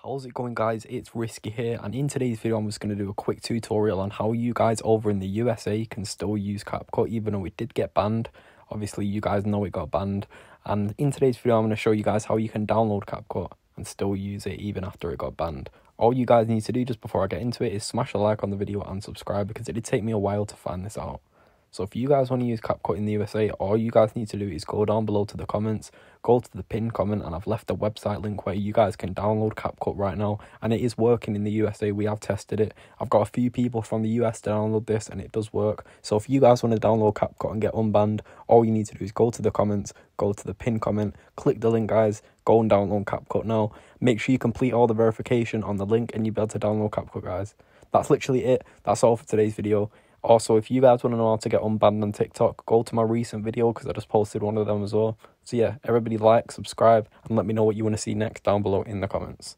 How's it going guys? It's Risky here and in today's video I'm just going to do a quick tutorial on how you guys over in the USA can still use CapCut even though it did get banned. Obviously you guys know it got banned and in today's video I'm going to show you guys how you can download CapCut and still use it even after it got banned. All you guys need to do just before I get into it is smash a like on the video and subscribe because it did take me a while to find this out. So if you guys want to use CapCut in the USA, all you guys need to do is go down below to the comments, go to the pinned comment, and I've left a website link where you guys can download CapCut right now. And it is working in the USA. We have tested it. I've got a few people from the US to download this, and it does work. So if you guys want to download CapCut and get unbanned, all you need to do is go to the comments, go to the pinned comment, click the link, guys, go and download CapCut now. Make sure you complete all the verification on the link, and you'll be able to download CapCut, guys. That's literally it. That's all for today's video. Also, if you guys want to know how to get unbanned on TikTok, go to my recent video because I just posted one of them as well. So yeah, everybody like, subscribe, and let me know what you want to see next down below in the comments.